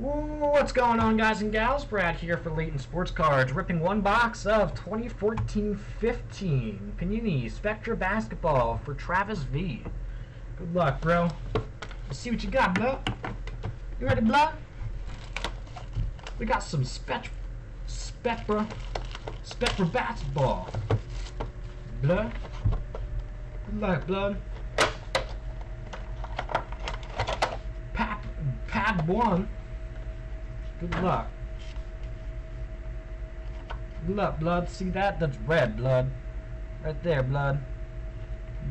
What's going on, guys and gals? Brad here for Layton Sports Cards, ripping one box of 2014-15 Panini Spectra Basketball for Travis V. Good luck, bro. Let's see what you got, blood. You ready, blood? We got some Spectra, Spectra, Spectra Basketball. Blood. Good luck, blood. Pad, pad one. Good luck. Good luck, blood. See that? That's red, blood. Right there, blood.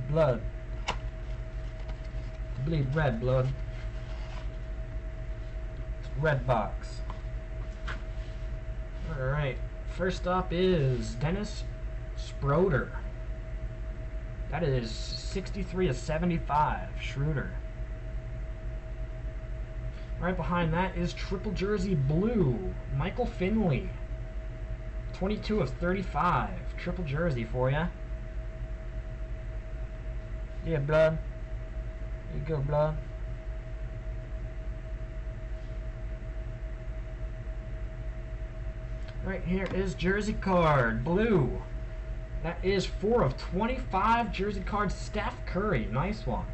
Blood. Bleed red, blood. Red box. Alright. First up is Dennis Schroder. That is 63 to 75. Schroeder. Right behind that is Triple Jersey Blue, Michael Finley. 22 of 35. Triple Jersey for ya. Yeah, blood. You go, blood. Right here is Jersey card, blue. That is 4 of 25 Jersey cards, Steph Curry. Nice one.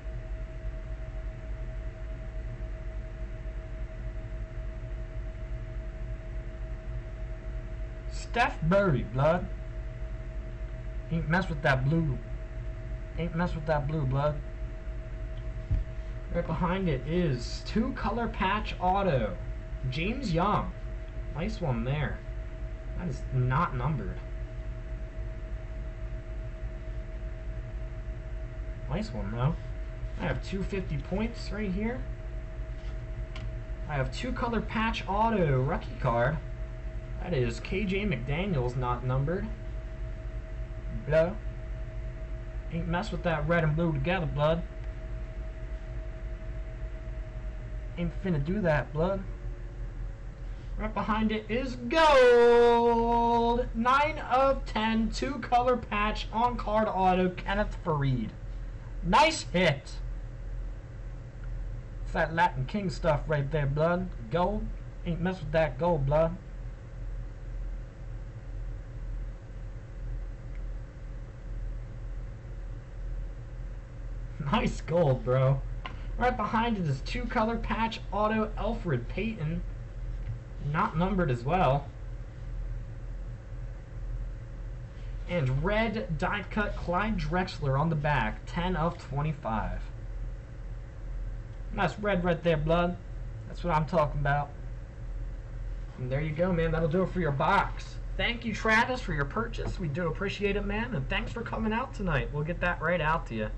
Steph Curry, blood. Ain't mess with that blue. Ain't mess with that blue, blood. Right behind it is two color patch auto. James Young. Nice one there. That is not numbered. Nice one though. I have 250 points right here. I have two color patch auto rookie card. That is KJ McDaniels not numbered. Blood. Ain't mess with that red and blue together, blood. Ain't finna do that, blood. Right behind it is gold! 9 of 10, two color patch on card auto, Kenneth Faried. Nice hit! It's that Latin King stuff right there, blood. Gold. Ain't mess with that gold, blood. Nice gold, bro. Right behind it is two color patch auto Elfrid Payton. Not numbered as well. And red die cut Clyde Drexler on the back. 10 of 25. Nice red right there, blood. That's what I'm talking about. And there you go, man. That'll do it for your box. Thank you, Travis, for your purchase. We do appreciate it, man. And thanks for coming out tonight. We'll get that right out to you.